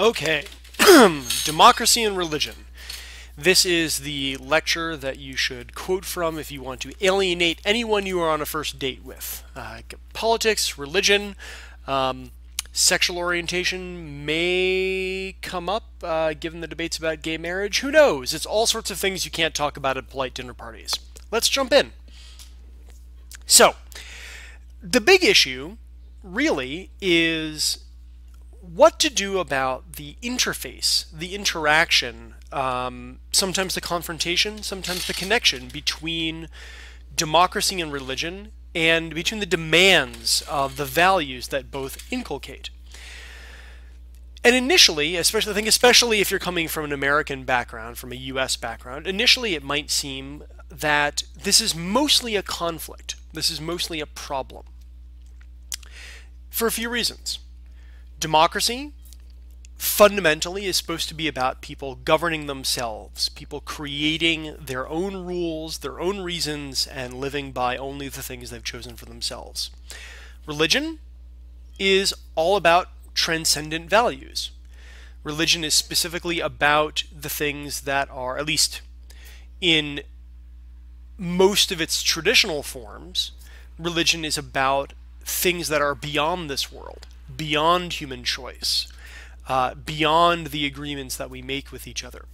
Okay, democracy and religion. This is the lecture that you should quote from if you want to alienate anyone you are on a first date with. Uh, politics, religion, um, sexual orientation may come up uh, given the debates about gay marriage. Who knows? It's all sorts of things you can't talk about at polite dinner parties. Let's jump in. So, the big issue really is what to do about the interface, the interaction, um, sometimes the confrontation, sometimes the connection between democracy and religion, and between the demands of the values that both inculcate. And initially, especially I think especially if you're coming from an American background, from a US background, initially it might seem that this is mostly a conflict. This is mostly a problem. For a few reasons. Democracy fundamentally is supposed to be about people governing themselves, people creating their own rules, their own reasons, and living by only the things they've chosen for themselves. Religion is all about transcendent values. Religion is specifically about the things that are, at least in most of its traditional forms, religion is about things that are beyond this world beyond human choice, uh, beyond the agreements that we make with each other.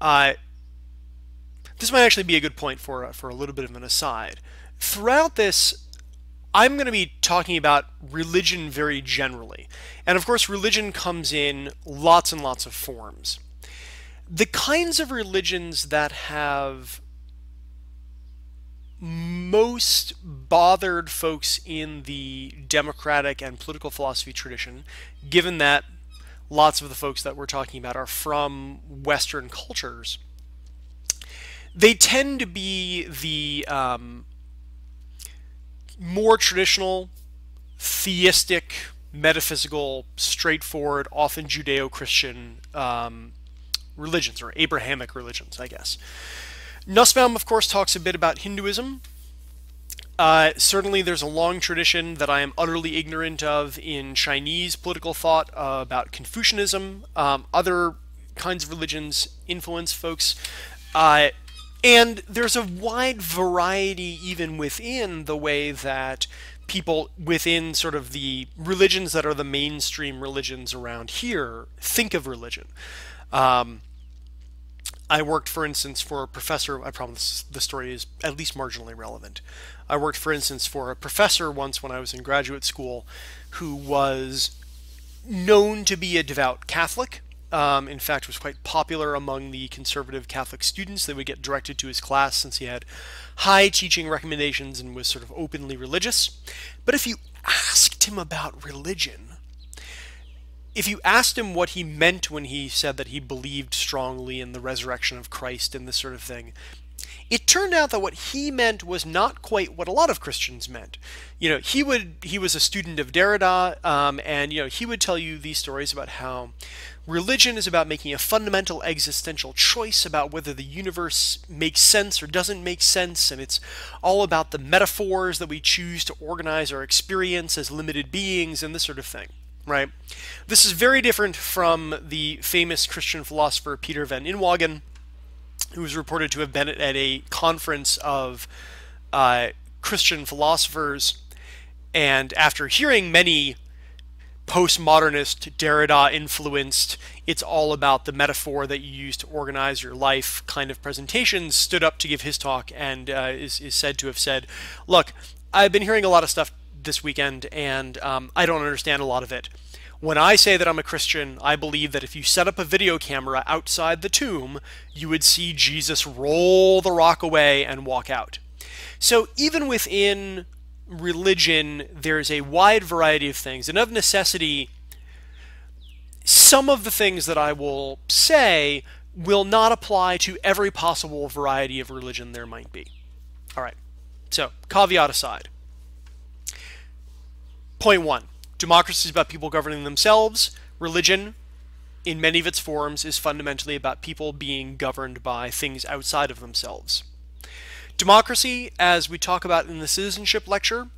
Uh, this might actually be a good point for, uh, for a little bit of an aside. Throughout this, I'm going to be talking about religion very generally. And of course, religion comes in lots and lots of forms. The kinds of religions that have most bothered folks in the democratic and political philosophy tradition, given that lots of the folks that we're talking about are from Western cultures, they tend to be the um, more traditional, theistic, metaphysical, straightforward, often Judeo Christian um, religions, or Abrahamic religions, I guess. Nussbaum, of course, talks a bit about Hinduism. Uh, certainly, there's a long tradition that I am utterly ignorant of in Chinese political thought uh, about Confucianism. Um, other kinds of religions influence folks. Uh, and there's a wide variety even within the way that people within sort of the religions that are the mainstream religions around here think of religion. Um, I worked, for instance, for a professor. I promise the story is at least marginally relevant. I worked, for instance, for a professor once when I was in graduate school who was known to be a devout Catholic. Um, in fact, was quite popular among the conservative Catholic students. They would get directed to his class since he had high teaching recommendations and was sort of openly religious. But if you asked him about religion, if you asked him what he meant when he said that he believed strongly in the resurrection of Christ and this sort of thing, it turned out that what he meant was not quite what a lot of Christians meant. You know, he would he was a student of Derrida, um, and you know he would tell you these stories about how religion is about making a fundamental existential choice about whether the universe makes sense or doesn't make sense, and it's all about the metaphors that we choose to organize our experience as limited beings and this sort of thing right? This is very different from the famous Christian philosopher Peter van Inwagen, who was reported to have been at a conference of uh, Christian philosophers, and after hearing many postmodernist, Derrida influenced, it's all about the metaphor that you use to organize your life kind of presentations, stood up to give his talk and uh, is, is said to have said, Look, I've been hearing a lot of stuff this weekend, and um, I don't understand a lot of it. When I say that I'm a Christian, I believe that if you set up a video camera outside the tomb, you would see Jesus roll the rock away and walk out. So even within religion, there's a wide variety of things, and of necessity, some of the things that I will say will not apply to every possible variety of religion there might be. All right, so caveat aside. Point one democracy is about people governing themselves. Religion, in many of its forms, is fundamentally about people being governed by things outside of themselves. Democracy, as we talk about in the citizenship lecture,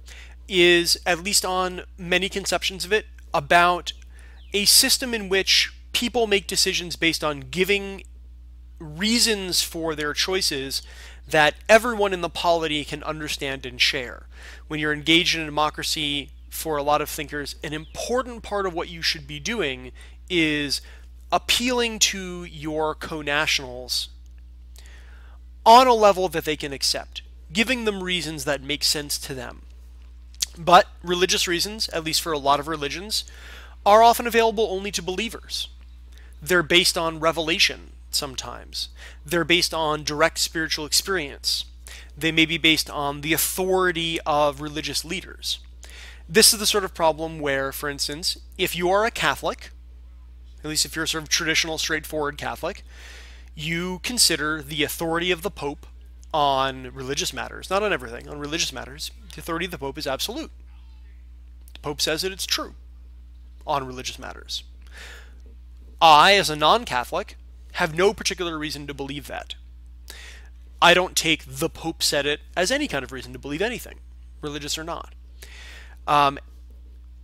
is, at least on many conceptions of it, about a system in which people make decisions based on giving reasons for their choices that everyone in the polity can understand and share. When you're engaged in a democracy, for a lot of thinkers, an important part of what you should be doing is appealing to your co-nationals on a level that they can accept, giving them reasons that make sense to them. But religious reasons, at least for a lot of religions, are often available only to believers. They're based on revelation sometimes. They're based on direct spiritual experience. They may be based on the authority of religious leaders. This is the sort of problem where, for instance, if you are a Catholic, at least if you're a sort of traditional, straightforward Catholic, you consider the authority of the Pope on religious matters, not on everything, on religious matters, the authority of the Pope is absolute. The Pope says that it's true on religious matters. I, as a non Catholic, have no particular reason to believe that. I don't take the Pope said it as any kind of reason to believe anything, religious or not. Um,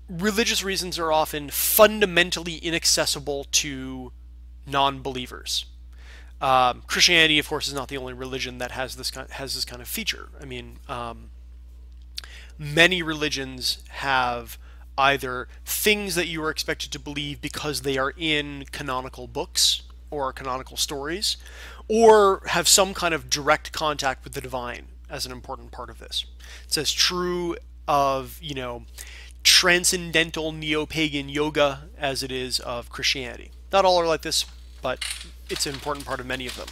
religious reasons are often fundamentally inaccessible to non believers. Um, Christianity, of course, is not the only religion that has this kind, has this kind of feature. I mean, um, many religions have either things that you are expected to believe because they are in canonical books or canonical stories, or have some kind of direct contact with the divine as an important part of this. It's as true of, you know, transcendental neo-pagan yoga as it is of Christianity. Not all are like this, but it's an important part of many of them.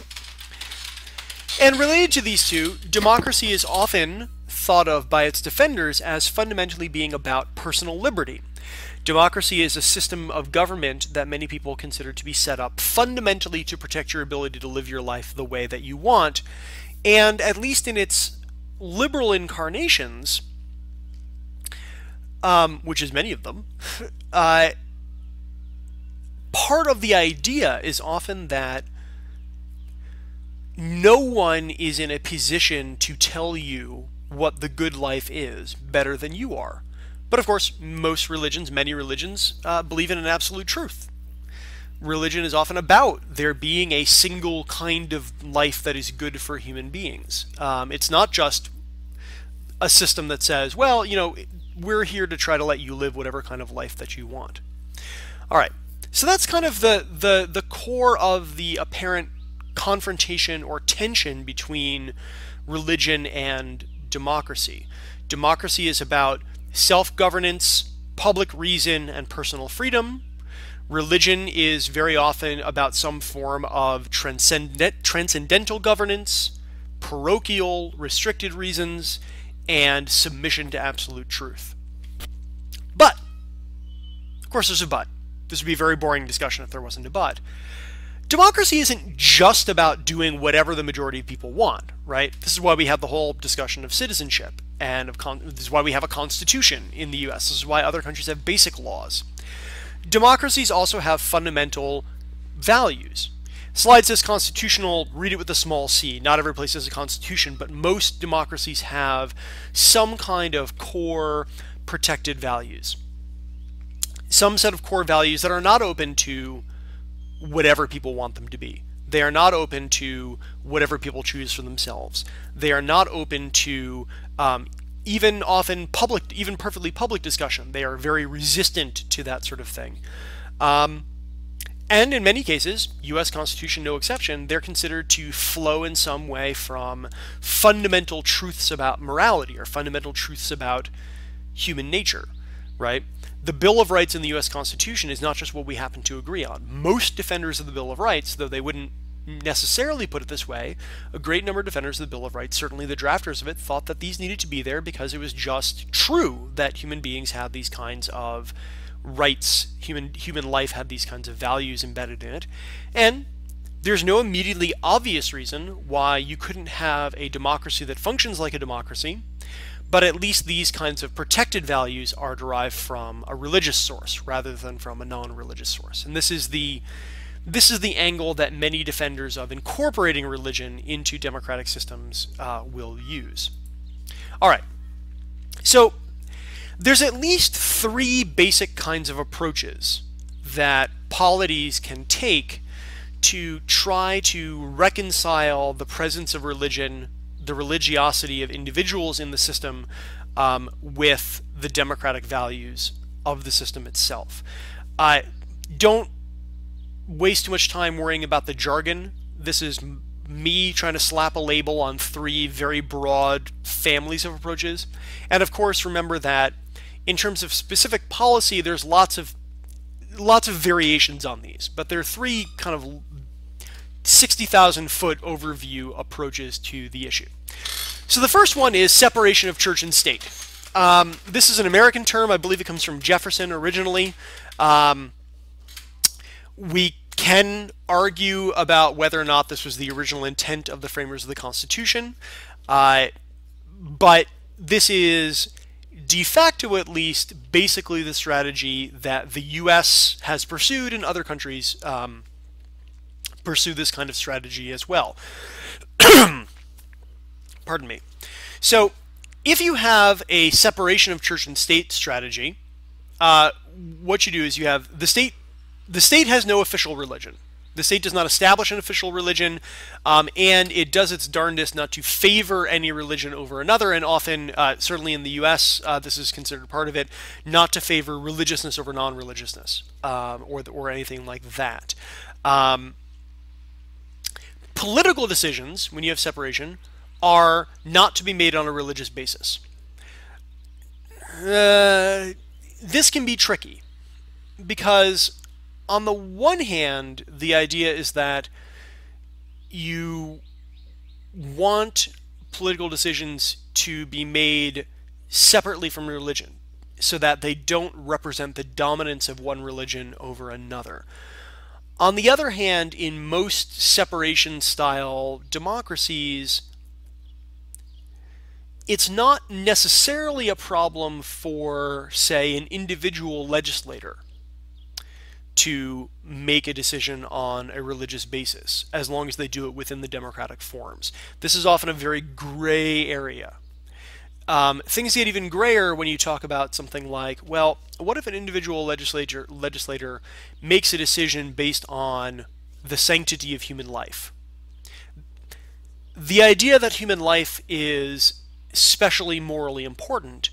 And related to these two, democracy is often thought of by its defenders as fundamentally being about personal liberty. Democracy is a system of government that many people consider to be set up fundamentally to protect your ability to live your life the way that you want. And at least in its liberal incarnations, um, which is many of them, uh, part of the idea is often that no one is in a position to tell you what the good life is better than you are. But of course, most religions, many religions, uh, believe in an absolute truth. Religion is often about there being a single kind of life that is good for human beings. Um, it's not just a system that says, well, you know, we're here to try to let you live whatever kind of life that you want. All right, so that's kind of the the the core of the apparent confrontation or tension between religion and democracy. Democracy is about self-governance, public reason, and personal freedom. Religion is very often about some form of transcendent, transcendental governance, parochial, restricted reasons, and submission to absolute truth. But, of course, there's a but. This would be a very boring discussion if there wasn't a but. Democracy isn't just about doing whatever the majority of people want, right? This is why we have the whole discussion of citizenship, and of this is why we have a constitution in the U.S. This is why other countries have basic laws. Democracies also have fundamental values. Slide says constitutional, read it with a small c. Not every place has a constitution, but most democracies have some kind of core protected values. Some set of core values that are not open to whatever people want them to be. They are not open to whatever people choose for themselves. They are not open to um, even often public, even perfectly public discussion. They are very resistant to that sort of thing. Um, and in many cases, U.S. Constitution no exception, they're considered to flow in some way from fundamental truths about morality or fundamental truths about human nature, right? The Bill of Rights in the U.S. Constitution is not just what we happen to agree on. Most defenders of the Bill of Rights, though they wouldn't necessarily put it this way, a great number of defenders of the Bill of Rights, certainly the drafters of it, thought that these needed to be there because it was just true that human beings had these kinds of rights, human human life had these kinds of values embedded in it, and there's no immediately obvious reason why you couldn't have a democracy that functions like a democracy, but at least these kinds of protected values are derived from a religious source rather than from a non-religious source. And this is the this is the angle that many defenders of incorporating religion into democratic systems uh, will use. All right, so there's at least three basic kinds of approaches that polities can take to try to reconcile the presence of religion, the religiosity of individuals in the system, um, with the democratic values of the system itself. Uh, don't waste too much time worrying about the jargon. This is me trying to slap a label on three very broad families of approaches. And of course, remember that in terms of specific policy, there's lots of lots of variations on these, but there are three kind of 60,000 foot overview approaches to the issue. So the first one is separation of church and state. Um, this is an American term. I believe it comes from Jefferson originally. Um, we can argue about whether or not this was the original intent of the framers of the Constitution, uh, but this is de facto at least basically the strategy that the U.S. has pursued and other countries um, pursue this kind of strategy as well. Pardon me. So, if you have a separation of church and state strategy, uh, what you do is you have the state. The state has no official religion. The state does not establish an official religion, um, and it does its darndest not to favor any religion over another. And often, uh, certainly in the U.S., uh, this is considered part of it, not to favor religiousness over non-religiousness um, or or anything like that. Um, political decisions, when you have separation, are not to be made on a religious basis. Uh, this can be tricky because, on the one hand, the idea is that you want political decisions to be made separately from religion so that they don't represent the dominance of one religion over another. On the other hand, in most separation style democracies, it's not necessarily a problem for, say, an individual legislator to make a decision on a religious basis, as long as they do it within the democratic forms. This is often a very gray area. Um, things get even grayer when you talk about something like, well, what if an individual legislator legislator makes a decision based on the sanctity of human life? The idea that human life is especially morally important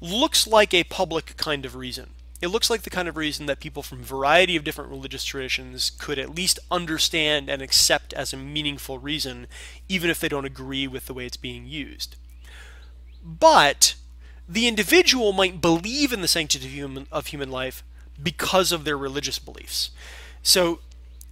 looks like a public kind of reason. It looks like the kind of reason that people from a variety of different religious traditions could at least understand and accept as a meaningful reason, even if they don't agree with the way it's being used. But the individual might believe in the sanctity of human, of human life because of their religious beliefs. So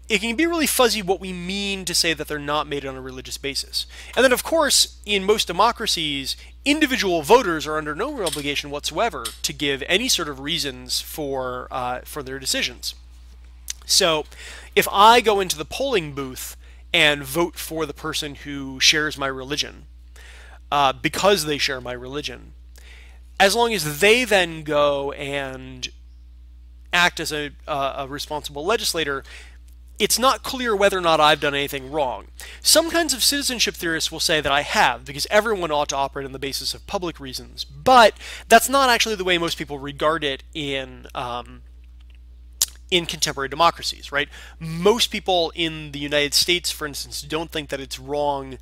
it can be really fuzzy what we mean to say that they're not made on a religious basis. And then, of course, in most democracies, individual voters are under no obligation whatsoever to give any sort of reasons for uh, for their decisions. So, if I go into the polling booth and vote for the person who shares my religion uh, because they share my religion, as long as they then go and act as a, uh, a responsible legislator, it's not clear whether or not I've done anything wrong. Some kinds of citizenship theorists will say that I have, because everyone ought to operate on the basis of public reasons. But that's not actually the way most people regard it in um, in contemporary democracies, right? Most people in the United States, for instance, don't think that it's wrong.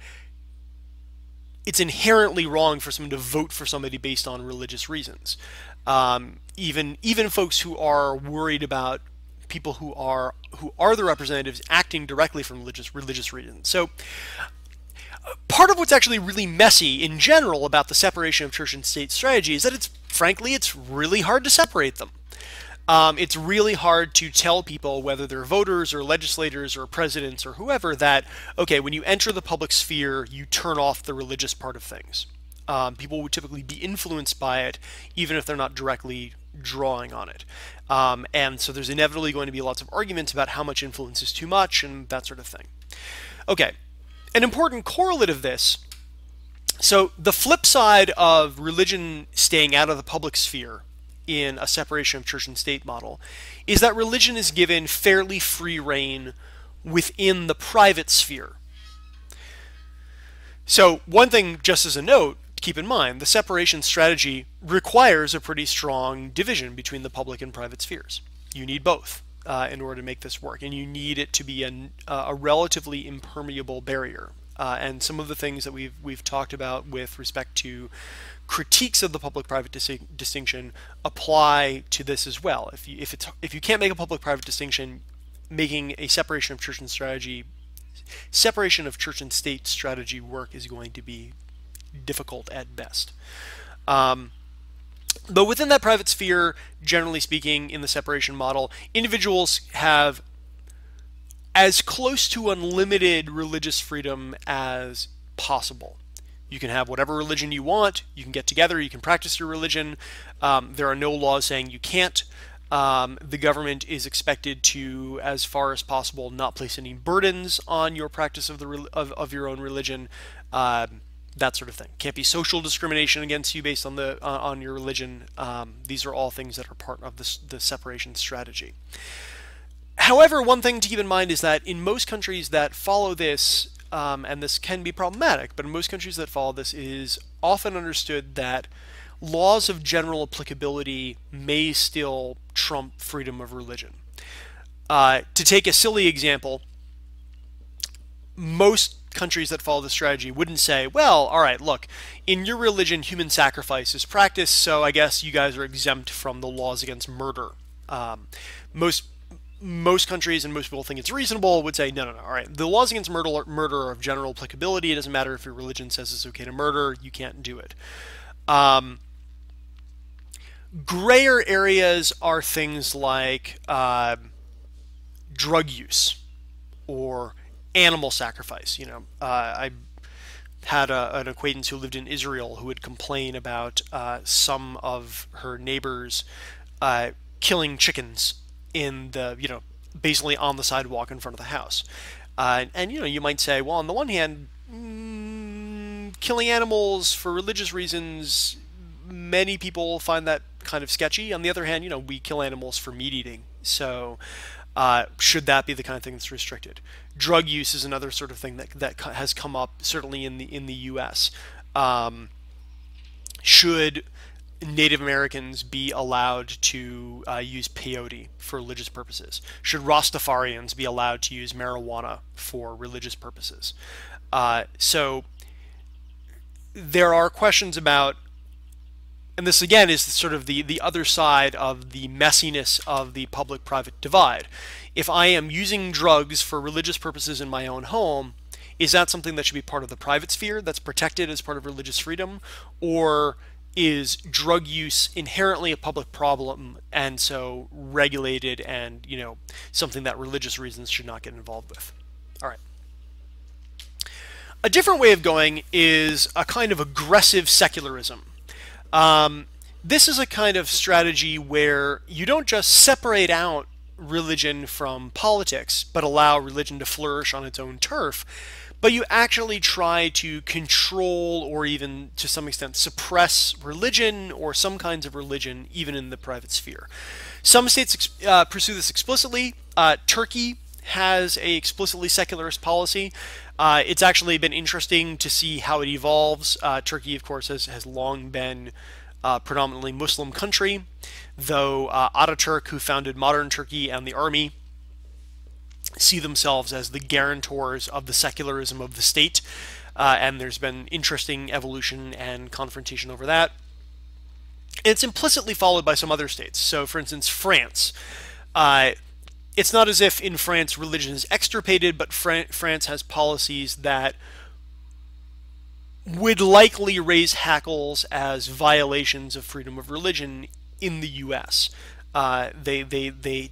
It's inherently wrong for someone to vote for somebody based on religious reasons. Um, even even folks who are worried about people who are who are the representatives acting directly from religious religious reasons. So part of what's actually really messy in general about the separation of church and state strategy is that it's frankly it's really hard to separate them. Um, it's really hard to tell people whether they're voters or legislators or presidents or whoever that okay when you enter the public sphere you turn off the religious part of things. Um, people would typically be influenced by it even if they're not directly drawing on it. Um, and so there's inevitably going to be lots of arguments about how much influence is too much and that sort of thing. Okay, an important correlate of this. So the flip side of religion staying out of the public sphere in a separation of church and state model is that religion is given fairly free rein within the private sphere. So one thing, just as a note, keep in mind, the separation strategy requires a pretty strong division between the public and private spheres. You need both uh, in order to make this work, and you need it to be a, a relatively impermeable barrier. Uh, and some of the things that we've we've talked about with respect to critiques of the public-private dis distinction apply to this as well. If you if it's if you can't make a public-private distinction, making a separation of church and strategy, separation of church and state strategy work is going to be difficult at best. Um, but within that private sphere, generally speaking, in the separation model, individuals have as close to unlimited religious freedom as possible. You can have whatever religion you want. You can get together. You can practice your religion. Um, there are no laws saying you can't. Um, the government is expected to, as far as possible, not place any burdens on your practice of the of, of your own religion. Um, that sort of thing. Can't be social discrimination against you based on the uh, on your religion. Um, these are all things that are part of this, the separation strategy. However, one thing to keep in mind is that in most countries that follow this, um, and this can be problematic, but in most countries that follow this, is often understood that laws of general applicability may still trump freedom of religion. Uh, to take a silly example, most countries that follow the strategy wouldn't say, well, all right, look, in your religion, human sacrifice is practiced, so I guess you guys are exempt from the laws against murder. Um, most most countries and most people think it's reasonable would say, no, no, no, all right, the laws against murder, murder are of general applicability. It doesn't matter if your religion says it's okay to murder, you can't do it. Um, grayer areas are things like uh, drug use or animal sacrifice. You know, uh, I had a, an acquaintance who lived in Israel who would complain about uh, some of her neighbors uh, killing chickens in the, you know, basically on the sidewalk in front of the house. Uh, and, you know, you might say, well, on the one hand, mm, killing animals for religious reasons, many people find that kind of sketchy. On the other hand, you know, we kill animals for meat eating. So, uh, should that be the kind of thing that's restricted? Drug use is another sort of thing that that has come up certainly in the in the U.S. Um, should Native Americans be allowed to uh, use peyote for religious purposes? Should Rastafarians be allowed to use marijuana for religious purposes? Uh, so there are questions about and this again is sort of the, the other side of the messiness of the public private divide. If I am using drugs for religious purposes in my own home, is that something that should be part of the private sphere that's protected as part of religious freedom? Or is drug use inherently a public problem and so regulated and, you know, something that religious reasons should not get involved with? All right. A different way of going is a kind of aggressive secularism. Um, this is a kind of strategy where you don't just separate out religion from politics, but allow religion to flourish on its own turf, but you actually try to control or even to some extent suppress religion or some kinds of religion even in the private sphere. Some states uh, pursue this explicitly. Uh, Turkey has a explicitly secularist policy. Uh, it's actually been interesting to see how it evolves. Uh, Turkey, of course, has, has long been a predominantly Muslim country, though uh, Ataturk, who founded modern Turkey and the army, see themselves as the guarantors of the secularism of the state. Uh, and there's been interesting evolution and confrontation over that. it's implicitly followed by some other states. So, for instance, France. Uh, it's not as if in France religion is extirpated, but Fran France has policies that would likely raise hackles as violations of freedom of religion in the U.S. Uh, they they they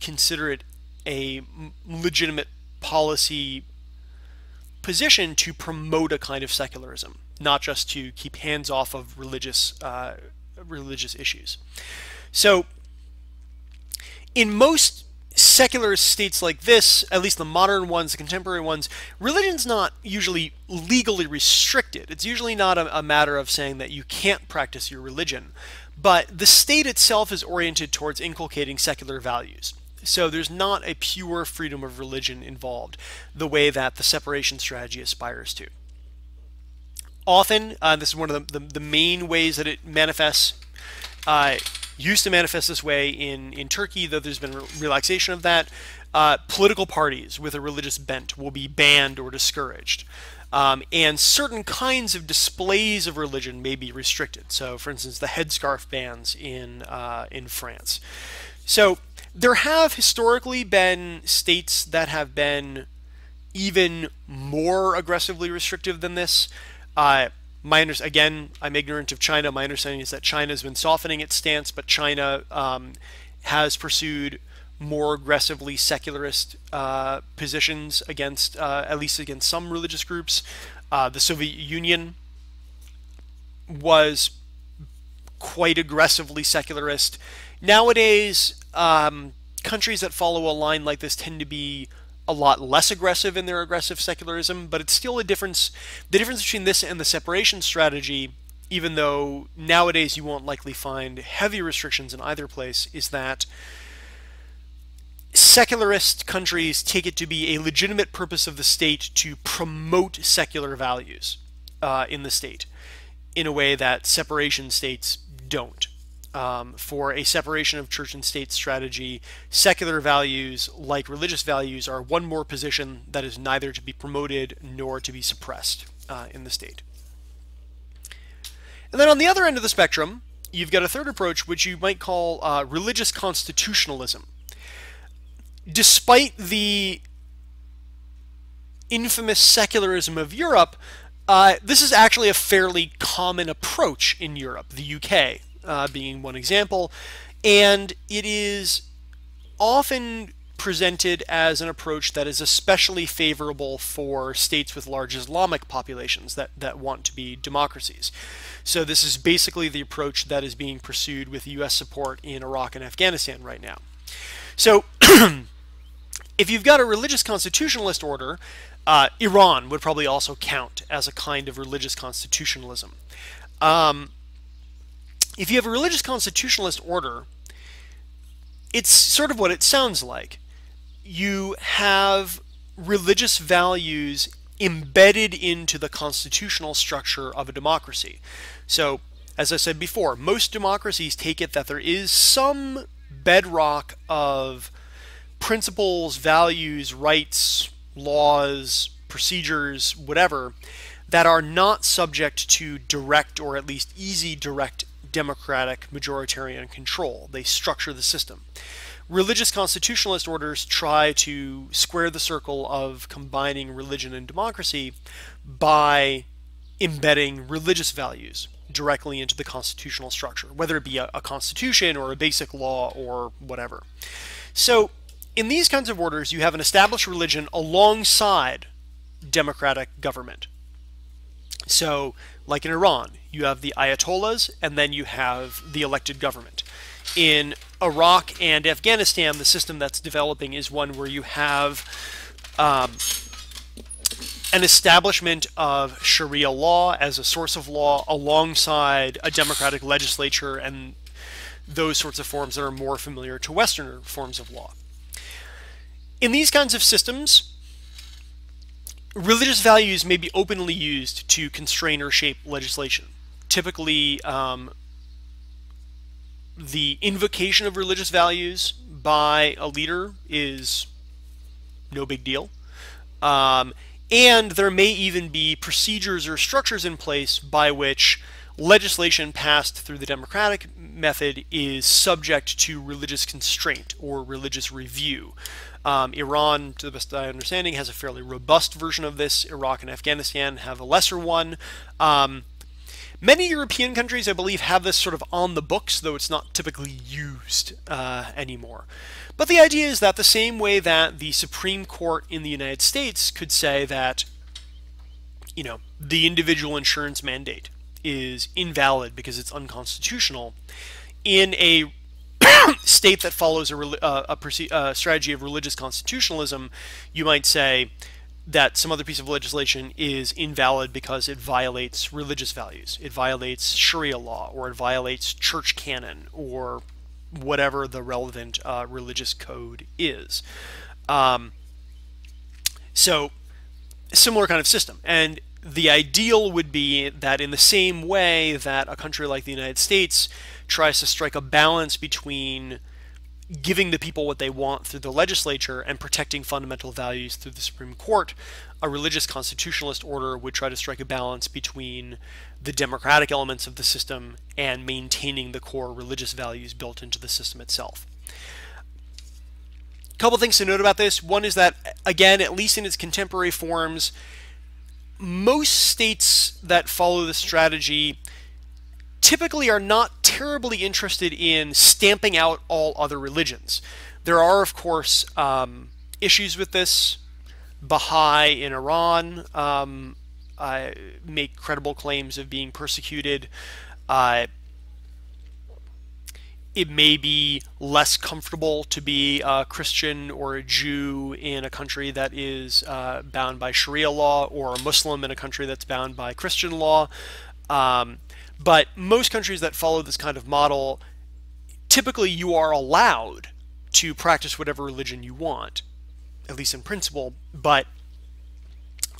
consider it a legitimate policy position to promote a kind of secularism, not just to keep hands off of religious uh, religious issues. So, in most secular states like this, at least the modern ones, the contemporary ones, religion's not usually legally restricted. It's usually not a, a, matter of saying that you can't practice your religion, but the state itself is oriented towards inculcating secular values. So there's not a pure freedom of religion involved, the way that the separation strategy aspires to. Often, uh, this is one of the, the, the, main ways that it manifests. Uh, used to manifest this way in, in Turkey, though there's been re- relaxation of that. Uh, political parties with a religious bent will be banned or discouraged. Um, and certain kinds of displays of religion may be restricted. So, for instance, the headscarf bans in uh, in France. So, there have historically been states that have been even more aggressively restrictive than this. Uh, my under- again, I'm ignorant of China. My understanding is that China has been softening its stance, but China um, has pursued more aggressively secularist uh, positions against, uh, at least against some religious groups. Uh, the Soviet Union was quite aggressively secularist. Nowadays, um, countries that follow a line like this tend to be a lot less aggressive in their aggressive secularism, but it's still a difference. The difference between this and the separation strategy, even though nowadays you won't likely find heavy restrictions in either place, is that secularist countries take it to be a legitimate purpose of the state to promote secular values uh, in the state in a way that separation states don't um, for a separation of church and state strategy, secular values, like religious values, are one more position that is neither to be promoted nor to be suppressed uh, in the state. And then on the other end of the spectrum, you've got a third approach, which you might call uh, religious constitutionalism. Despite the infamous secularism of Europe, uh, this is actually a fairly common approach in Europe, the UK uh, being one example, and it is often presented as an approach that is especially favorable for states with large Islamic populations that, that want to be democracies. So this is basically the approach that is being pursued with U.S. support in Iraq and Afghanistan right now. So if you've got a religious constitutionalist order, uh, Iran would probably also count as a kind of religious constitutionalism. Um, if you have a religious constitutionalist order, it's sort of what it sounds like. You have religious values embedded into the constitutional structure of a democracy. So, as I said before, most democracies take it that there is some bedrock of principles, values, rights, laws, procedures, whatever, that are not subject to direct or at least easy direct democratic majoritarian control. They structure the system. Religious constitutionalist orders try to square the circle of combining religion and democracy by embedding religious values directly into the constitutional structure, whether it be a, a, constitution or a basic law or whatever. So, in these kinds of orders, you have an established religion alongside democratic government. So, like in Iran, you have the ayatollahs and then you have the elected government. In Iraq and Afghanistan, the system that's developing is one where you have um, an establishment of Sharia law as a source of law alongside a democratic legislature and those sorts of forms that are more familiar to Western forms of law. In these kinds of systems, religious values may be openly used to constrain or shape legislation. Typically, um, the invocation of religious values by a leader is no big deal. Um, and there may even be procedures or structures in place by which legislation passed through the democratic method is subject to religious constraint or religious review. Um, Iran, to the best of my understanding, has a fairly robust version of this. Iraq and Afghanistan have a lesser one. Um, many European countries, I believe, have this sort of on the books, though it's not typically used uh, anymore. But the idea is that the same way that the Supreme Court in the United States could say that, you know, the individual insurance mandate is invalid because it's unconstitutional, in a state that follows a, uh, a, a, uh, strategy of religious constitutionalism, you might say that some other piece of legislation is invalid because it violates religious values. It violates Sharia law, or it violates church canon, or whatever the relevant uh, religious code is. Um, so, similar kind of system. And the ideal would be that in the same way that a country like the United States tries to strike a balance between giving the people what they want through the legislature and protecting fundamental values through the Supreme Court, a religious constitutionalist order would try to strike a balance between the democratic elements of the system and maintaining the core religious values built into the system itself. A couple things to note about this. One is that, again, at least in its contemporary forms, most states that follow this strategy typically are not terribly interested in stamping out all other religions. There are, of course, um, issues with this. Baha'i in Iran um, uh, make credible claims of being persecuted. Uh, it may be less comfortable to be a Christian or a Jew in a country that is uh, bound by Sharia law or a Muslim in a country that's bound by Christian law. Um, but most countries that follow this kind of model, typically you are allowed to practice whatever religion you want, at least in principle, but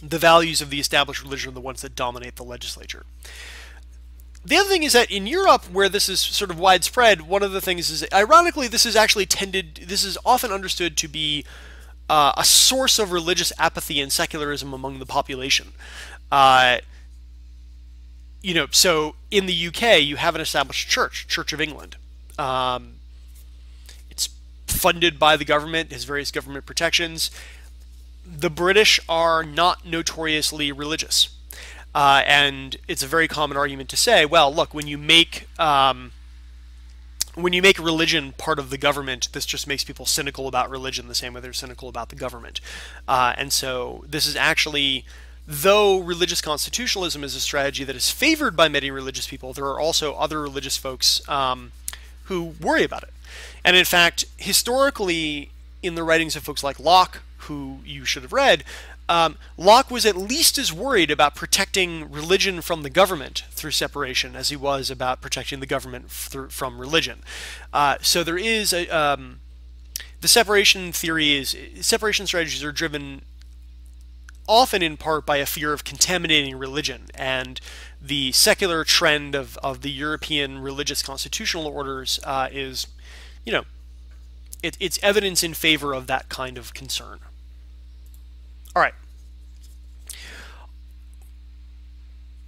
the values of the established religion are the ones that dominate the legislature. The other thing is that in Europe, where this is sort of widespread, one of the things is, ironically, this is actually tended, this is often understood to be uh, a source of religious apathy and secularism among the population. Uh, you know, so in the UK, you have an established church, Church of England. Um, it's funded by the government, has various government protections. The British are not notoriously religious. Uh, and it's a very common argument to say, well, look, when you make um, when you make religion part of the government, this just makes people cynical about religion the same way they're cynical about the government. Uh, and so this is actually, though religious constitutionalism is a strategy that is favored by many religious people, there are also other religious folks um, who worry about it. And in fact, historically, in the writings of folks like Locke, who you should have read, um, Locke was at least as worried about protecting religion from the government through separation as he was about protecting the government from religion. Uh, so there is a, um, the separation theory is separation strategies are driven often in part by a fear of contaminating religion and the secular trend of, of the European religious constitutional orders uh, is, you know, it, it's evidence in favor of that kind of concern. All right.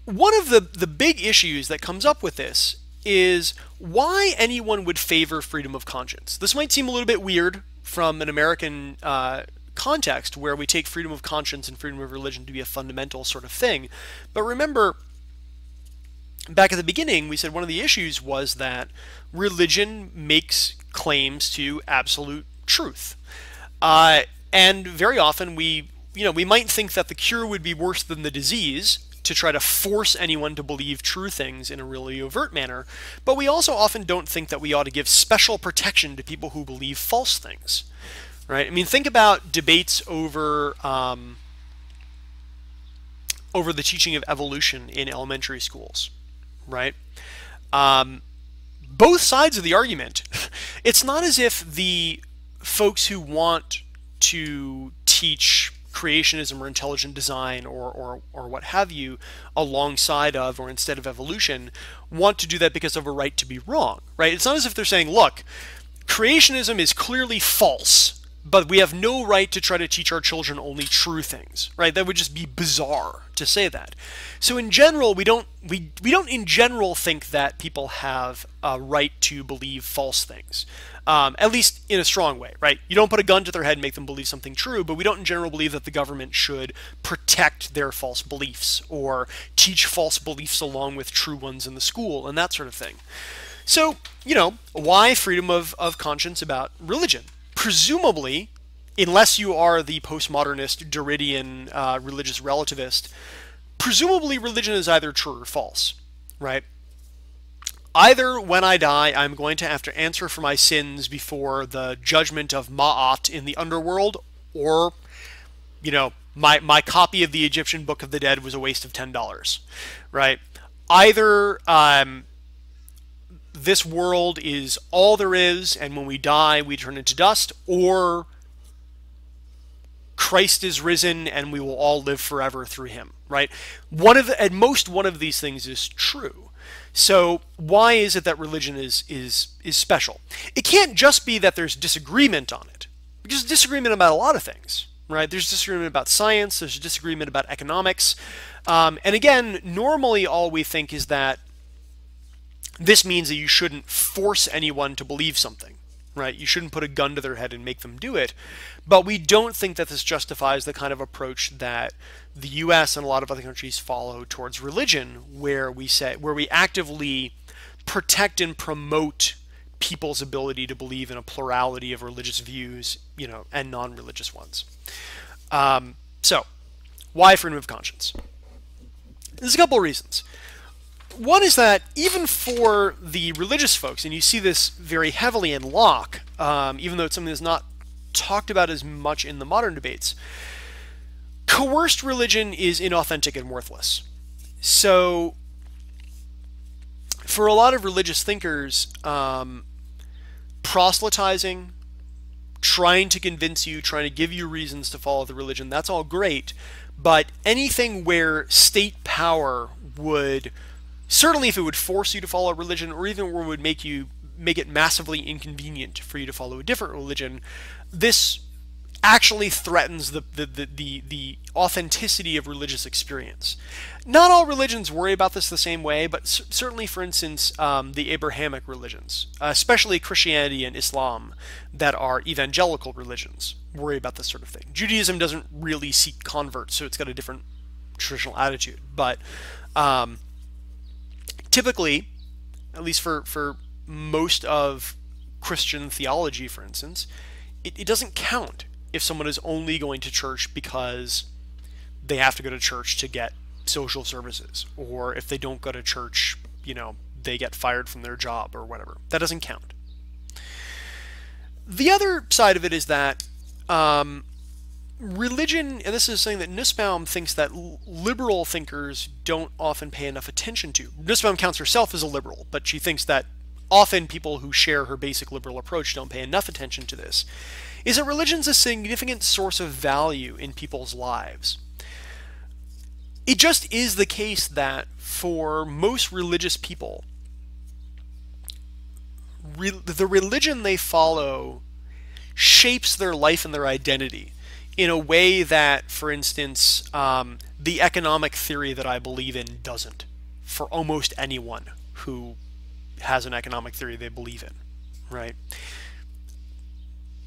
One of the, the big issues that comes up with this is why anyone would favor freedom of conscience. This might seem a little bit weird from an American uh, context where we take freedom of conscience and freedom of religion to be a fundamental sort of thing. But remember, back at the beginning, we said one of the issues was that religion makes claims to absolute truth. Uh, and very often we you know, we might think that the cure would be worse than the disease to try to force anyone to believe true things in a really overt manner, but we also often don't think that we ought to give special protection to people who believe false things, right? I mean, think about debates over um, over the teaching of evolution in elementary schools, right? Um, both sides of the argument. It's not as if the folks who want to teach creationism or intelligent design or, or, or what have you alongside of or instead of evolution want to do that because of a right to be wrong, right? It's not as if they're saying, look, creationism is clearly false, but we have no right to try to teach our children only true things, right? That would just be bizarre to say that. So in general, we don't we we don't in general think that people have a right to believe false things um, at least in a strong way, right? You don't put a gun to their head and make them believe something true, but we don't in general believe that the government should protect their false beliefs or teach false beliefs along with true ones in the school and that sort of thing. So, you know, why freedom of, of conscience about religion? Presumably, unless you are the postmodernist, Derridian uh, religious relativist, presumably religion is either true or false, right? Either when I die, I'm going to have to answer for my sins before the judgment of Ma'at in the underworld, or, you know, my, my copy of the Egyptian Book of the Dead was a waste of $10, right? Either um, this world is all there is, and when we die, we turn into dust, or Christ is risen and we will all live forever through him, right? One of the, at most one of these things is true. So why is it that religion is is is special? It can't just be that there's disagreement on it. Because there's disagreement about a lot of things, right? There's disagreement about science, there's disagreement about economics. Um, and again, normally all we think is that this means that you shouldn't force anyone to believe something right? You shouldn't put a gun to their head and make them do it. But we don't think that this justifies the kind of approach that the US and a lot of other countries follow towards religion, where we say where we actively protect and promote people's ability to believe in a plurality of religious views, you know, and non-religious ones. Um, so, why freedom of conscience? There's a couple of reasons one is that even for the religious folks, and you see this very heavily in Locke, um, even though it's something that's not talked about as much in the modern debates, coerced religion is inauthentic and worthless. So, for a lot of religious thinkers, um, proselytizing, trying to convince you, trying to give you reasons to follow the religion, that's all great. But anything where state power would certainly if it would force you to follow a religion or even where it would make you make it massively inconvenient for you to follow a different religion this actually threatens the, the, the, the, the authenticity of religious experience. Not all religions worry about this the same way, but certainly, for instance, um, the Abrahamic religions, especially Christianity and Islam, that are evangelical religions, worry about this sort of thing. Judaism doesn't really seek converts, so it's got a different traditional attitude. But um, typically, at least for, for most of Christian theology, for instance, it, it doesn't count if someone is only going to church because they have to go to church to get social services, or if they don't go to church, you know, they get fired from their job or whatever. That doesn't count. The other side of it is that um, religion, and this is something that Nussbaum thinks that liberal thinkers don't often pay enough attention to. Nussbaum counts herself as a liberal, but she thinks that often people who share her basic liberal approach don't pay enough attention to this, is that religion's a significant source of value in people's lives. It just is the case that for most religious people, re the religion they follow shapes their life and their identity in a way that, for instance, um, the economic theory that I believe in doesn't for almost anyone who has an economic theory they believe in, right?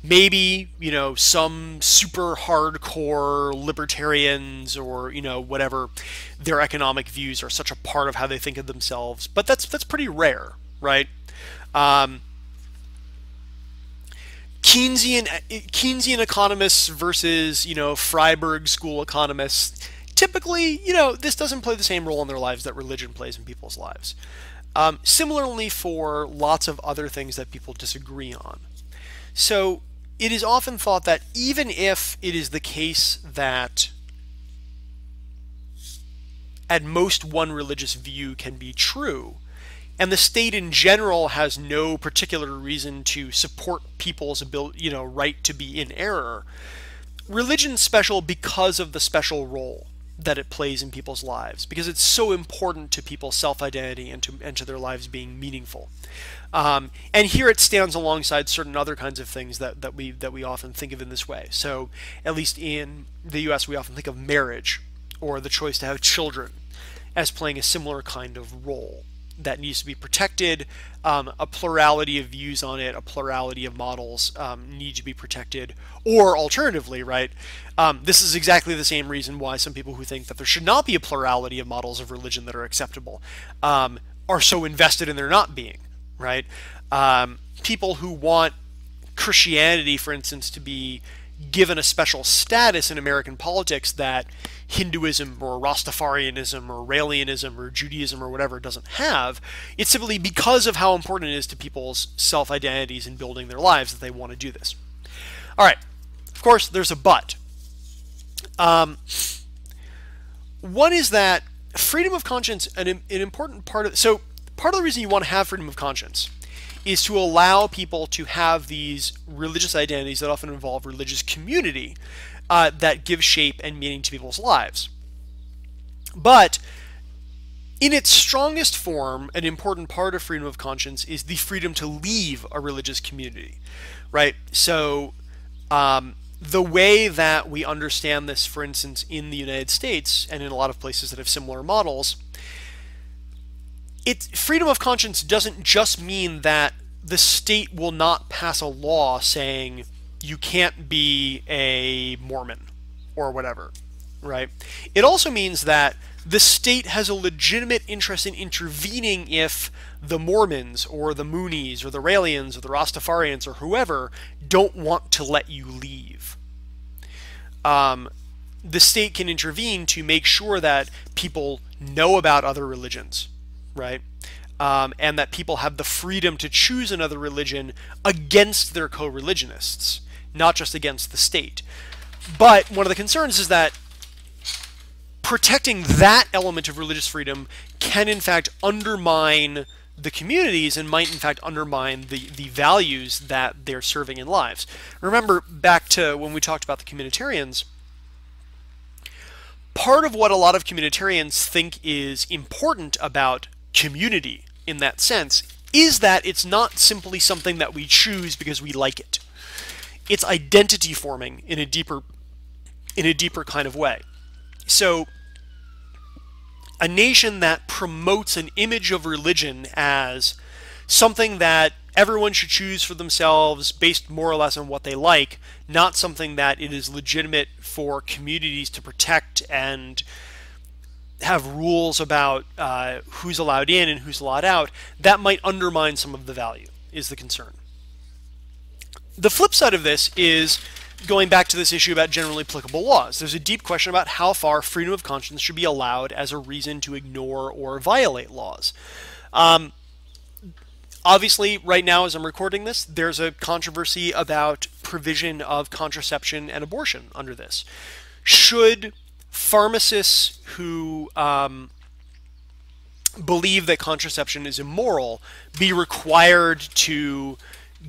Maybe, you know, some super hardcore libertarians or, you know, whatever, their economic views are such a part of how they think of themselves, but that's that's pretty rare, right? Um, Keynesian Keynesian economists versus you know Freiburg school economists. Typically, you know, this doesn't play the same role in their lives that religion plays in people's lives. Um, similarly, for lots of other things that people disagree on. So it is often thought that even if it is the case that at most one religious view can be true, and the state in general has no particular reason to support people's ability, you know, right to be in error. Religion's special because of the special role that it plays in people's lives, because it's so important to people's self-identity and to and to their lives being meaningful. Um, and here it stands alongside certain other kinds of things that, that we that we often think of in this way. So, at least in the U.S., we often think of marriage or the choice to have children as playing a similar kind of role that needs to be protected. Um, a plurality of views on it, a plurality of models um, need to be protected. Or alternatively, right, um, this is exactly the same reason why some people who think that there should not be a plurality of models of religion that are acceptable um, are so invested in there not being, right? Um, people who want Christianity, for instance, to be given a special status in American politics that Hinduism or Rastafarianism or Raelianism or Judaism or whatever doesn't have. It's simply because of how important it is to people's self identities and building their lives that they want to do this. All right, of course, there's a but. Um, one is that freedom of conscience, an, an important part of so part of the reason you want to have freedom of conscience is to allow people to have these religious identities that often involve religious community uh, that give shape and meaning to people's lives. But in its strongest form, an important part of freedom of conscience is the freedom to leave a religious community, right? So, um, the way that we understand this, for instance, in the United States and in a lot of places that have similar models, it freedom of conscience doesn't just mean that the state will not pass a law saying you can't be a Mormon or whatever, right? It also means that the state has a legitimate interest in intervening if the Mormons or the Moonies or the Raelians or the Rastafarians or whoever don't want to let you leave. Um, the state can intervene to make sure that people know about other religions, right? Um, and that people have the freedom to choose another religion against their co religionists, not just against the state. But one of the concerns is that protecting that element of religious freedom can, in fact, undermine the communities and might, in fact, undermine the, the values that they're serving in lives. Remember back to when we talked about the communitarians, part of what a lot of communitarians think is important about community in that sense is that it's not simply something that we choose because we like it. It's identity forming in a deeper in a deeper kind of way. So a nation that promotes an image of religion as something that everyone should choose for themselves based more or less on what they like, not something that it is legitimate for communities to protect and have rules about uh, who's allowed in and who's allowed out, that might undermine some of the value, is the concern. The flip side of this is going back to this issue about generally applicable laws. There's a deep question about how far freedom of conscience should be allowed as a reason to ignore or violate laws. Um, obviously, right now, as I'm recording this, there's a controversy about provision of contraception and abortion under this. Should pharmacists who um, believe that contraception is immoral be required to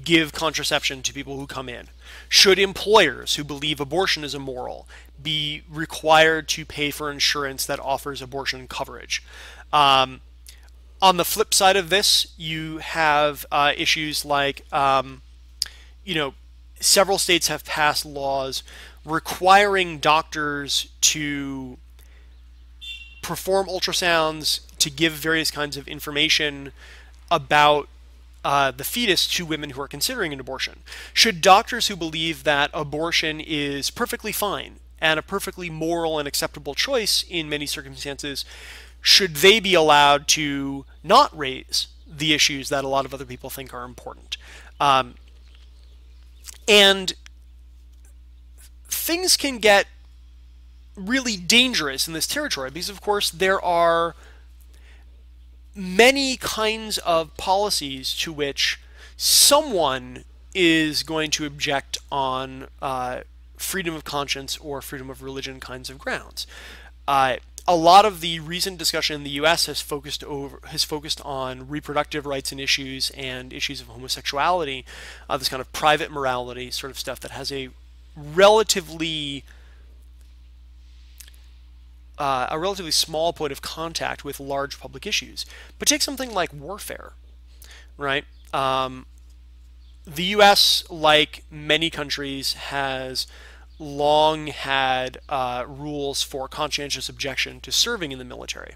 give contraception to people who come in? Should employers who believe abortion is immoral be required to pay for insurance that offers abortion coverage? Um, on the flip side of this, you have uh, issues like, um, you know, several states have passed laws requiring doctors to perform ultrasounds to give various kinds of information about uh, the fetus to women who are considering an abortion. Should doctors who believe that abortion is perfectly fine and a perfectly moral and acceptable choice in many circumstances, should they be allowed to not raise the issues that a lot of other people think are important? Um, and things can get really dangerous in this territory because, of course, there are many kinds of policies to which someone is going to object on uh, freedom of conscience or freedom of religion kinds of grounds. Uh, a lot of the recent discussion in the U.S. has focused over has focused on reproductive rights and issues and issues of homosexuality, uh, this kind of private morality sort of stuff that has a relatively uh, a relatively small point of contact with large public issues. But take something like warfare, right? Um, the U.S., like many countries, has long had uh, rules for conscientious objection to serving in the military.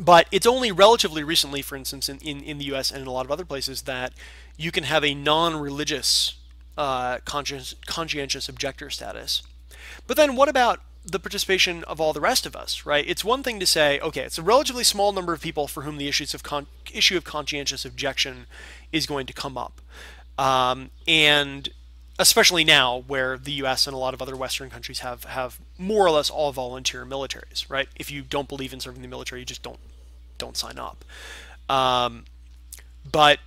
But it's only relatively recently, for instance, in, in, in the US and in a lot of other places, that you can have a non religious uh, conscientious, conscientious objector status. But then what about the participation of all the rest of us, right? It's one thing to say, okay, it's a relatively small number of people for whom the issues of issue of conscientious objection is going to come up, um, and especially now where the U.S. and a lot of other Western countries have have more or less all volunteer militaries, right? If you don't believe in serving the military, you just don't don't sign up. Um, but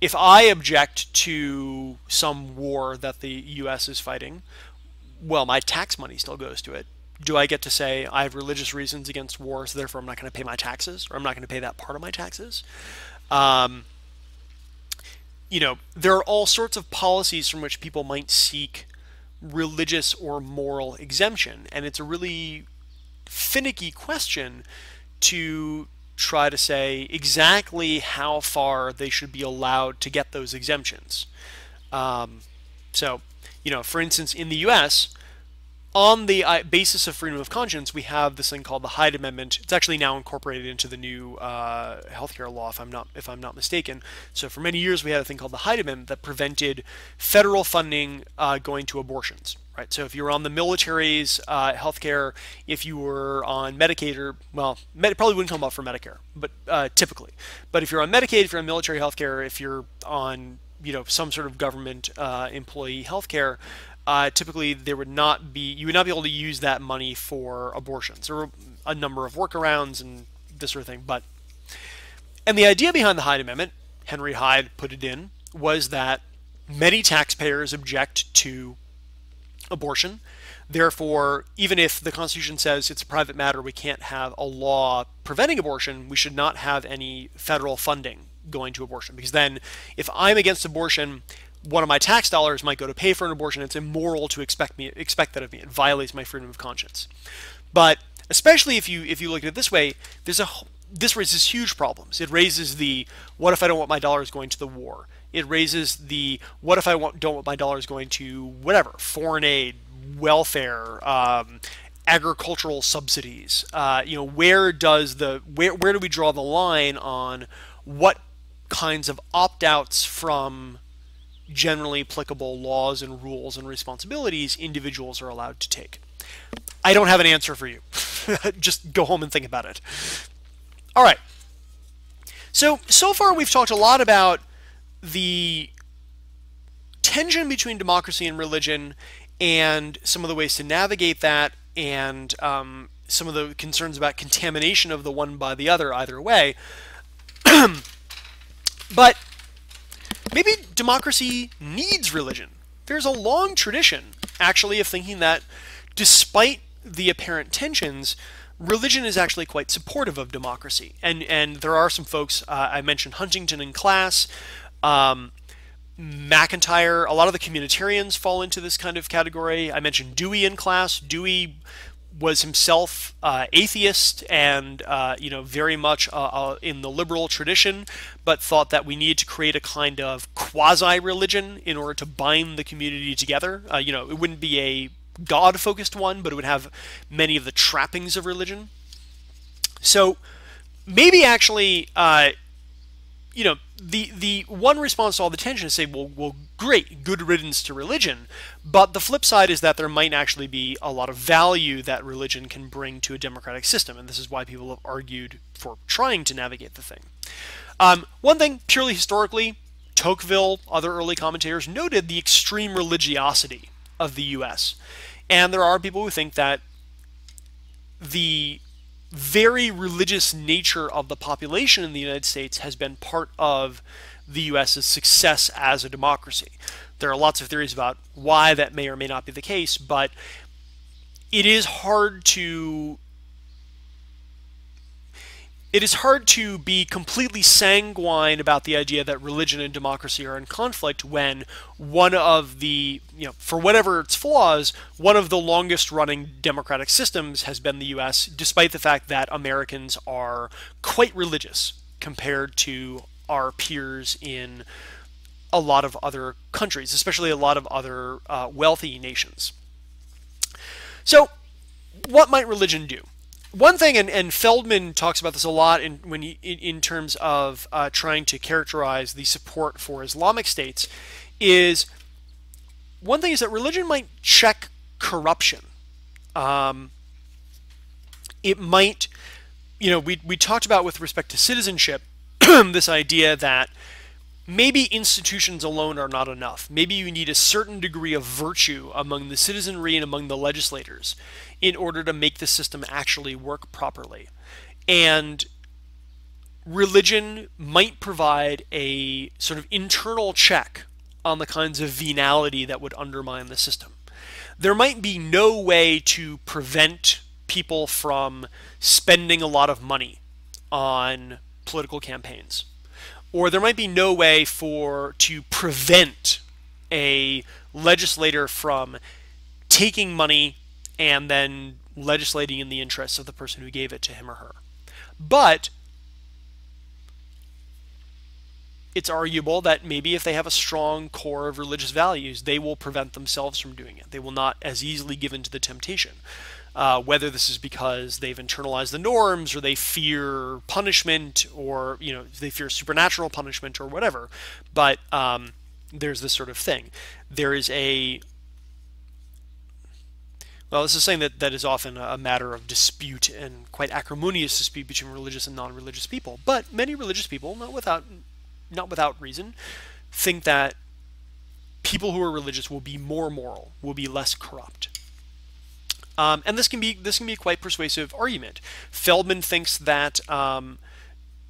if I object to some war that the U.S. is fighting, well, my tax money still goes to it. Do I get to say I have religious reasons against war, so therefore I'm not going to pay my taxes, or I'm not going to pay that part of my taxes? Um, you know, there are all sorts of policies from which people might seek religious or moral exemption, and it's a really finicky question to try to say exactly how far they should be allowed to get those exemptions. Um, so, you know, for instance, in the U.S., on the uh, basis of freedom of conscience, we have this thing called the Hyde Amendment. It's actually now incorporated into the new uh, healthcare law, if I'm not if I'm not mistaken. So for many years, we had a thing called the Hyde Amendment that prevented federal funding uh, going to abortions. Right. So if you were on the military's uh, healthcare, if you were on Medicaid or well, med- probably wouldn't come up for Medicare, but uh, typically. But if you're on Medicaid, if you're on military healthcare, if you're on you know some sort of government uh, employee healthcare, uh, typically there would not be you would not be able to use that money for abortions. Were a number of workarounds and this sort of thing, but and the idea behind the Hyde Amendment, Henry Hyde put it in, was that many taxpayers object to abortion. Therefore, even if the Constitution says it's a private matter, we can't have a law preventing abortion, we should not have any federal funding going to abortion. Because then, if I'm against abortion, one of my tax dollars might go to pay for an abortion. It's immoral to expect me expect that of me. It violates my freedom of conscience. But especially if you if you look at it this way, there's a this raises huge problems. It raises the what if I don't want my dollars going to the war? It raises the what if I want, don't want my dollars going to whatever foreign aid, welfare, um, agricultural subsidies. Uh, you know, where does the where where do we draw the line on what kinds of opt outs from generally applicable laws and rules and responsibilities individuals are allowed to take? I don't have an answer for you. Just go home and think about it. All right. So, so far we've talked a lot about the tension between democracy and religion and some of the ways to navigate that and um, some of the concerns about contamination of the one by the other either way. but maybe democracy needs religion. There's a long tradition, actually, of thinking that despite the apparent tensions, religion is actually quite supportive of democracy. And and there are some folks uh, I mentioned Huntington in class, um, MacIntyre. A lot of the communitarians fall into this kind of category. I mentioned Dewey in class. Dewey was himself uh, atheist and uh, you know very much uh, uh, in the liberal tradition, but thought that we needed to create a kind of quasi-religion in order to bind the community together. Uh, you know, it wouldn't be a God-focused one, but it would have many of the trappings of religion. So maybe actually uh, you know, the the one response to all the tension is to say, well, well, great, good riddance to religion. But the flip side is that there might actually be a lot of value that religion can bring to a democratic system, and this is why people have argued for trying to navigate the thing. Um, one thing, purely historically, Tocqueville, other early commentators noted the extreme religiosity of the U.S., and there are people who think that the very religious nature of the population in the United States has been part of the U.S.'s success as a democracy. There are lots of theories about why that may or may not be the case, but it is hard to it is hard to be completely sanguine about the idea that religion and democracy are in conflict when one of the, you know, for whatever its flaws, one of the longest running democratic systems has been the US, despite the fact that Americans are quite religious compared to our peers in a lot of other countries, especially a lot of other uh, wealthy nations. So, what might religion do? One thing, and, and Feldman talks about this a lot in when he, in, in terms of uh, trying to characterize the support for Islamic states, is one thing is that religion might check corruption. Um, it might, you know, we we talked about with respect to citizenship, this idea that maybe institutions alone are not enough. Maybe you need a certain degree of virtue among the citizenry and among the legislators in order to make the system actually work properly. And religion might provide a sort of internal check on the kinds of venality that would undermine the system. There might be no way to prevent people from spending a lot of money on political campaigns. or there might be no way for to prevent a legislator from taking money and then legislating in the interests of the person who gave it to him or her. But it's arguable that maybe if they have a strong core of religious values, they will prevent themselves from doing it. They will not as easily give in to the temptation. Uh, whether this is because they've internalized the norms or they fear punishment or you know they fear supernatural punishment or whatever but um, there's this sort of thing there is a well, this is saying that, that is often a matter of dispute and quite acrimonious dispute between religious and non-religious people. But many religious people, not without not without reason, think that people who are religious will be more moral, will be less corrupt. Um, and this can be this can be a quite persuasive argument. Feldman thinks that um,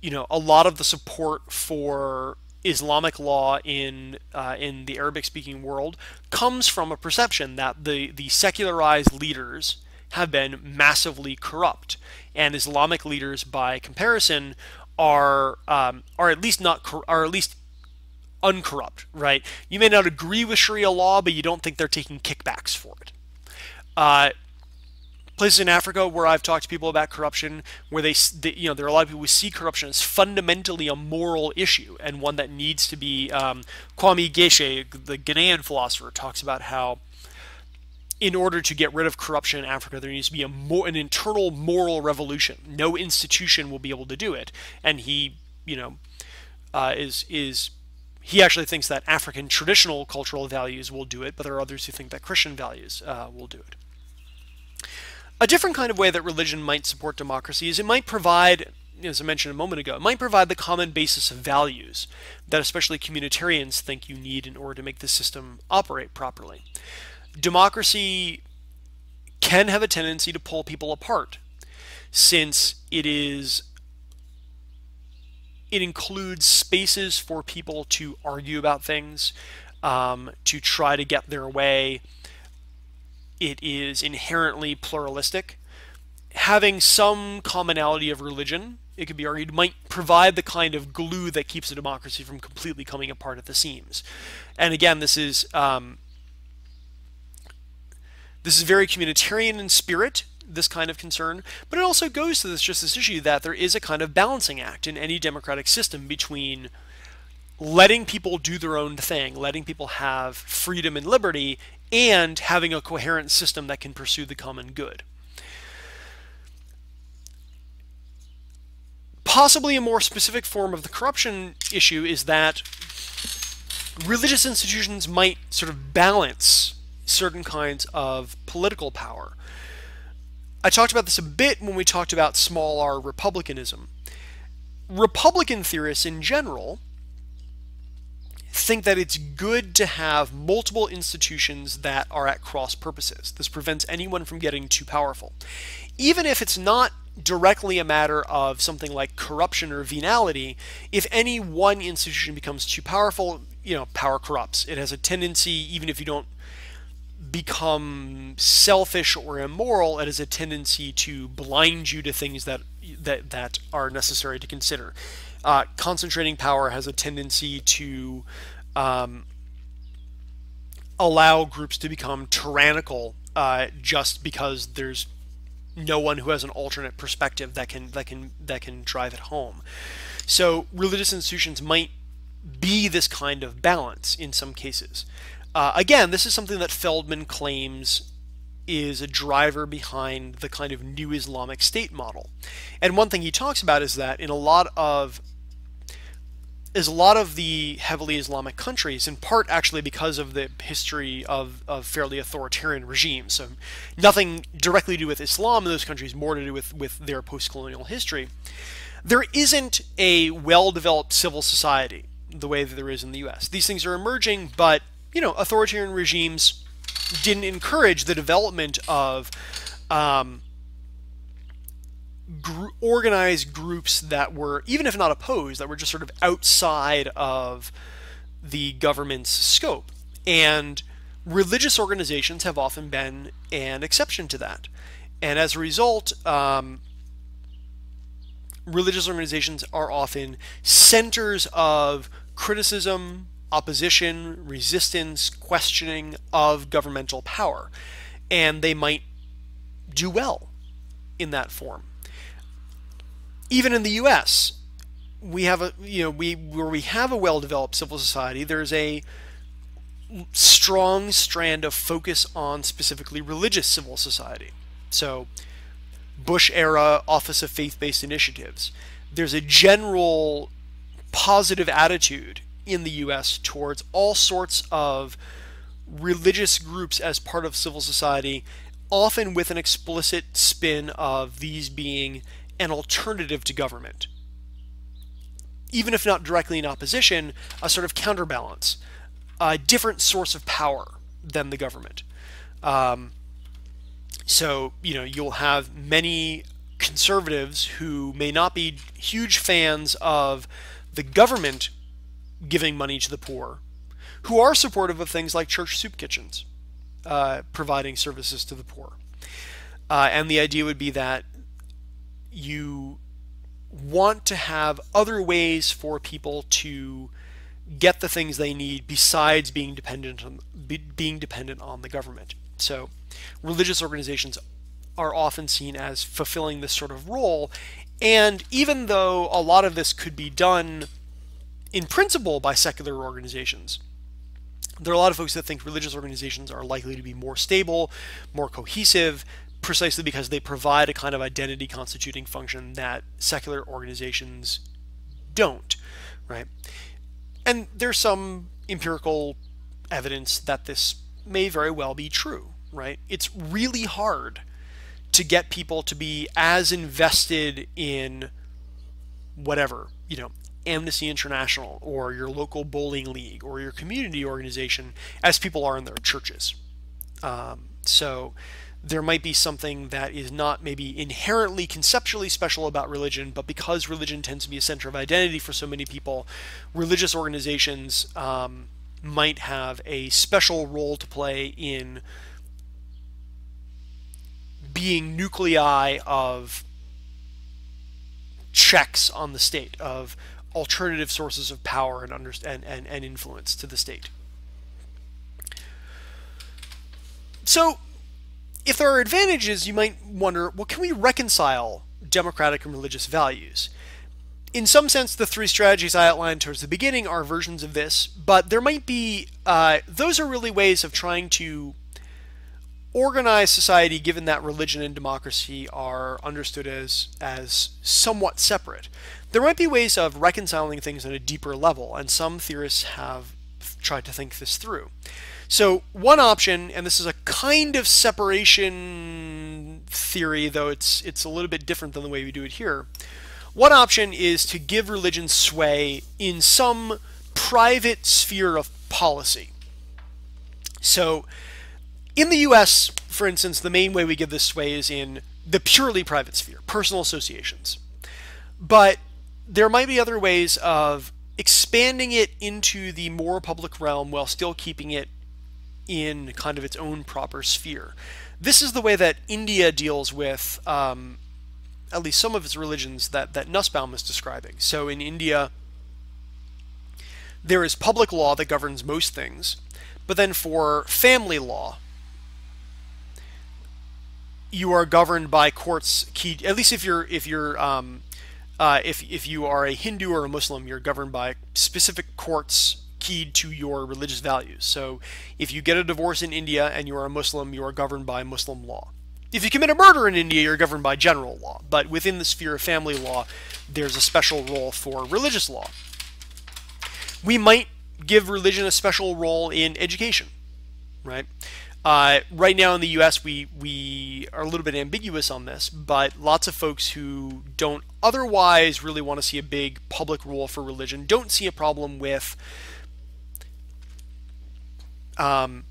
you know a lot of the support for Islamic law in uh, in the Arabic-speaking world comes from a perception that the the secularized leaders have been massively corrupt, and Islamic leaders, by comparison, are um, are at least not are at least uncorrupt. Right? You may not agree with Sharia law, but you don't think they're taking kickbacks for it. Uh, places in Africa where I've talked to people about corruption, where they, they, you know, there are a lot of people who see corruption as fundamentally a moral issue and one that needs to be. Um, Kwame Gyekye, the Ghanaian philosopher, talks about how in order to get rid of corruption in Africa, there needs to be a more, an internal moral revolution. No institution will be able to do it, and he, you know, uh, is is he actually thinks that African traditional cultural values will do it, but there are others who think that Christian values uh, will do it. A different kind of way that religion might support democracy is it might provide, as I mentioned a moment ago, it might provide the common basis of values that especially communitarians think you need in order to make the system operate properly. Democracy can have a tendency to pull people apart since it is it includes spaces for people to argue about things, um, to try to get their way, it is inherently pluralistic. Having some commonality of religion, it could be argued, might provide the kind of glue that keeps a democracy from completely coming apart at the seams. And again, this is um, this is very communitarian in spirit, this kind of concern, but it also goes to this just this issue that there is a kind of balancing act in any democratic system between letting people do their own thing, letting people have freedom and liberty, and having a coherent system that can pursue the common good. Possibly a more specific form of the corruption issue is that religious institutions might sort of balance certain kinds of political power. I talked about this a bit when we talked about small r republicanism. Republican theorists in general think that it's good to have multiple institutions that are at cross purposes. This prevents anyone from getting too powerful. Even if it's not directly a matter of something like corruption or venality, if any one institution becomes too powerful, you know, power corrupts. It has a tendency, even if you don't become selfish or immoral, it has a tendency to blind you to things that that that are necessary to consider. Uh, concentrating power has a tendency to um, allow groups to become tyrannical uh, just because there's no one who has an alternate perspective that can that can that can drive it home. So religious institutions might be this kind of balance in some cases. Uh, again, this is something that Feldman claims is a driver behind the kind of new Islamic State model. And one thing he talks about is that in a lot of is a lot of the heavily Islamic countries, in part actually because of the history of, of fairly authoritarian regimes. So nothing directly to do with Islam in those countries, more to do with, with their post-colonial history. There isn't a well-developed civil society the way that there is in the U.S. These things are emerging, but you know, authoritarian regimes didn't encourage the development of um, gr organized groups that were, even if not opposed, that were just sort of outside of the government's scope. And religious organizations have often been an exception to that. And as a result, um, religious organizations are often centers of criticism, opposition, resistance, questioning of governmental power. And they might do well in that form. Even in the US, we have a you know we where we have a well-developed civil society, there's a strong strand of focus on specifically religious civil society. So Bush era Office of Faith Based Initiatives. There's a general positive attitude in the US towards all sorts of religious groups as part of civil society, often with an explicit spin of these being an alternative to government. Even if not directly in opposition, a sort of counterbalance, a different source of power than the government. Um, so, you know, you'll have many conservatives who may not be huge fans of the government giving money to the poor, who are supportive of things like church soup kitchens, uh, providing services to the poor. Uh, and the idea would be that you want to have other ways for people to get the things they need besides being dependent on be, being dependent on the government. So religious organizations are often seen as fulfilling this sort of role. And even though a lot of this could be done in principle by secular organizations, there are a lot of folks that think religious organizations are likely to be more stable, more cohesive, precisely because they provide a kind of identity constituting function that secular organizations don't, right? And there's some empirical evidence that this may very well be true right? It's really hard to get people to be as invested in whatever, you know, Amnesty International or your local bowling league or your community organization as people are in their churches. Um, so there might be something that is not maybe inherently conceptually special about religion, but because religion tends to be a center of identity for so many people, religious organizations um, might have a special role to play in being nuclei of checks on the state, of alternative sources of power and, under, and, and, and influence to the state. So, if there are advantages, you might wonder, well, can we reconcile democratic and religious values? In some sense, the three strategies I outlined towards the beginning are versions of this, but there might be, uh, those are really ways of trying to organize society, given that religion and democracy are understood as, as somewhat separate, there might be ways of reconciling things on a deeper level, and some theorists have tried to think this through. So one option, and this is a kind of separation theory, though it's it's a little bit different than the way we do it here. One option is to give religion sway in some private sphere of policy. So in the US, for instance, the main way we give this sway is in the purely private sphere, personal associations. But there might be other ways of expanding it into the more public realm while still keeping it in kind of its own proper sphere. This is the way that India deals with um, at least some of its religions that, that Nussbaum is describing. So in India, there is public law that governs most things, but then for family law, you are governed by courts key at least if you're if you're um, uh, if, if you are a Hindu or a Muslim, you're governed by specific courts to your religious values. So if you get a divorce in India and you are a Muslim, you are governed by Muslim law. If you commit a murder in India, you're governed by general law. But within the sphere of family law, there's a special role for religious law. We might give religion a special role in education, right? Uh, right now in the U.S., we we are a little bit ambiguous on this, but lots of folks who don't otherwise really want to see a big public role for religion don't see a problem with um,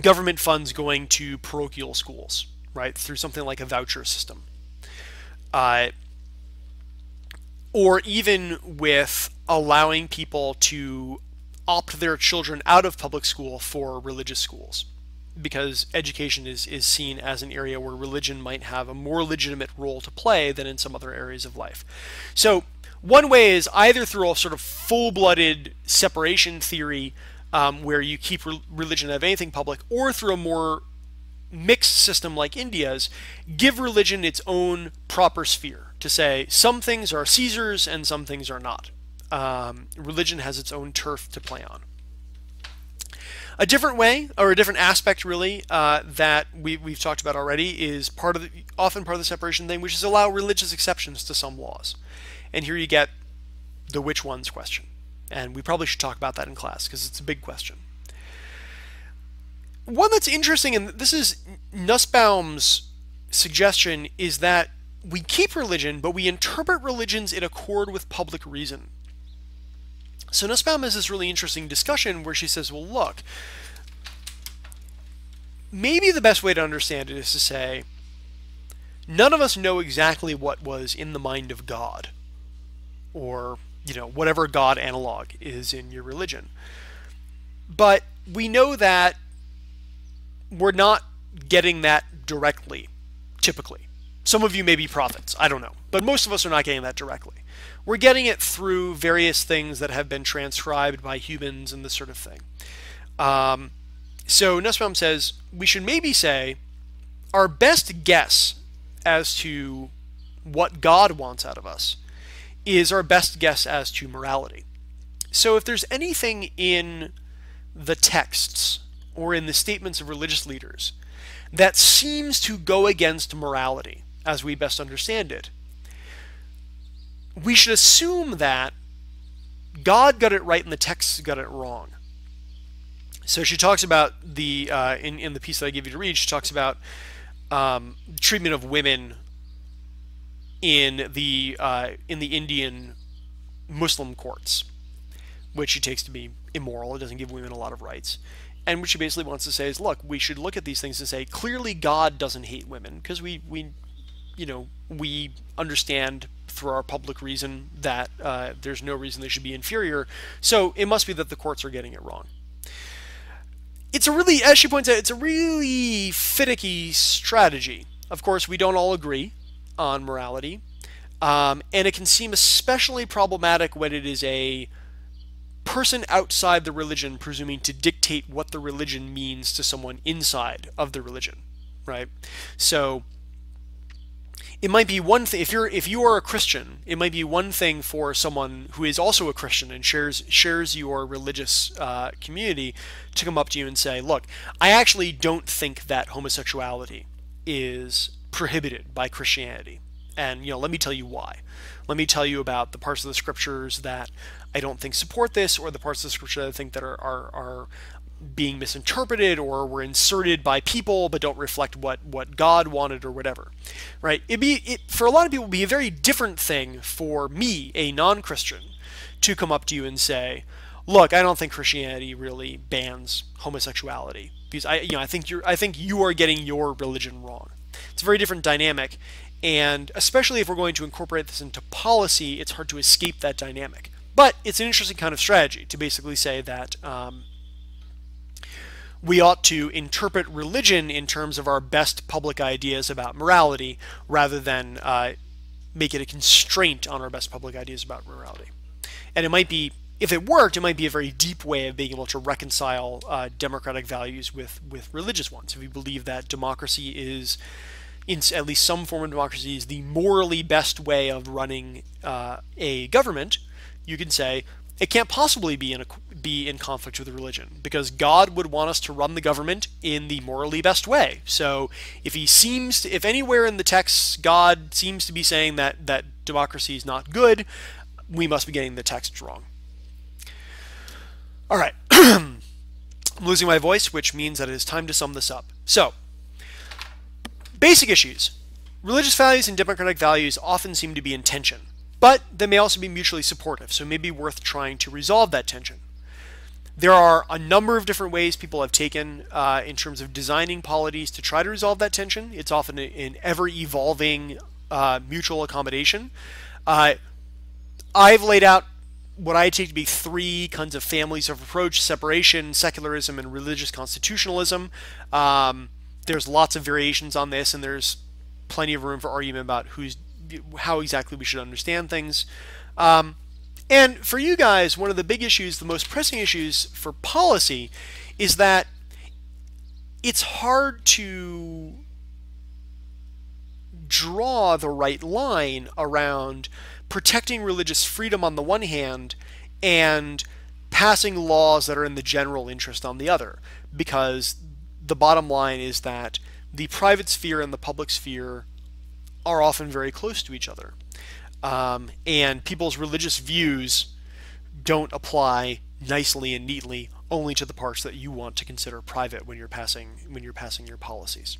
government funds going to parochial schools, right, through something like a voucher system. Uh, or even with allowing people to opt their children out of public school for religious schools, because education is, is seen as an area where religion might have a more legitimate role to play than in some other areas of life. So, one way is either through a sort of full blooded separation theory um, where you keep re- religion out of anything public, or through a more mixed system like India's, give religion its own proper sphere to say some things are Caesar's and some things are not. Um, religion has its own turf to play on. A different way, or a different aspect, really, uh, that we, we've talked about already is part of the, often part of the separation thing, which is allow religious exceptions to some laws. And here you get the which ones question. And we probably should talk about that in class because it's a big question. One that's interesting, and this is Nussbaum's suggestion, is that we keep religion, but we interpret religions in accord with public reason. So Nussbaum has this really interesting discussion where she says, well, look, maybe the best way to understand it is to say, none of us know exactly what was in the mind of God, or, you know, whatever God analog is in your religion. But we know that we're not getting that directly, typically. Some of you may be prophets, I don't know. But most of us are not getting that directly. We're getting it through various things that have been transcribed by humans and this sort of thing. Um, so Nussbaum says we should maybe say our best guess as to what God wants out of us is our best guess as to morality. So if there's anything in the texts or in the statements of religious leaders that seems to go against morality as we best understand it, we should assume that God got it right and the texts got it wrong. So she talks about the uh, in in the piece that I give you to read. She talks about um, treatment of women in the uh, in the Indian Muslim courts, which she takes to be immoral. It doesn't give women a lot of rights. And what she basically wants to say is, look, we should look at these things and say, clearly God doesn't hate women because we, we, you know, we understand through our public reason that uh, there's no reason they should be inferior. So it must be that the courts are getting it wrong. It's a really, as she points out, it's a really finicky strategy. Of course, we don't all agree on morality, um, and it can seem especially problematic when it is a person outside the religion presuming to dictate what the religion means to someone inside of the religion, right? So it might be one thing if you're if you are a Christian, it might be one thing for someone who is also a Christian and shares shares your religious uh, community to come up to you and say, "Look, I actually don't think that homosexuality is prohibited by Christianity, and you know, let me tell you why. Let me tell you about the parts of the scriptures that I don't think support this, or the parts of the scripture that I think that are are, are being misinterpreted or were inserted by people but don't reflect what what God wanted or whatever right? It be it for a lot of people be a very different thing for me a non-christian to come up to you and say look I don't think Christianity really bans homosexuality because I you know I think you're I think you are getting your religion wrong it's a very different dynamic and especially if we're going to incorporate this into policy it's hard to escape that dynamic but it's an interesting kind of strategy to basically say that um, we ought to interpret religion in terms of our best public ideas about morality rather than uh, make it a constraint on our best public ideas about morality. And it might be, if it worked, it might be a very deep way of being able to reconcile uh, democratic values with, with religious ones. If you believe that democracy is, in at least some form of democracy, is the morally best way of running uh, a government, you can say, it can't possibly be in a, be in conflict with religion because God would want us to run the government in the morally best way. So if he seems to, if anywhere in the text God seems to be saying that that democracy is not good, we must be getting the text wrong. All right. I'm losing my voice, which means that it is time to sum this up. So, basic issues. Religious values and democratic values often seem to be in tension. But they may also be mutually supportive, so it may be worth trying to resolve that tension. There are a number of different ways people have taken uh, in terms of designing polities to try to resolve that tension. It's often an ever evolving uh, mutual accommodation. Uh, I've laid out what I take to be three kinds of families of approach separation, secularism, and religious constitutionalism. Um, there's lots of variations on this, and there's plenty of room for argument about who's how exactly we should understand things. Um, and for you guys, one of the big issues, the most pressing issues for policy, is that it's hard to draw the right line around protecting religious freedom on the one hand and passing laws that are in the general interest on the other. Because the bottom line is that the private sphere and the public sphere are often very close to each other. Um, and people's religious views don't apply nicely and neatly only to the parts that you want to consider private when you're passing when you're passing your policies.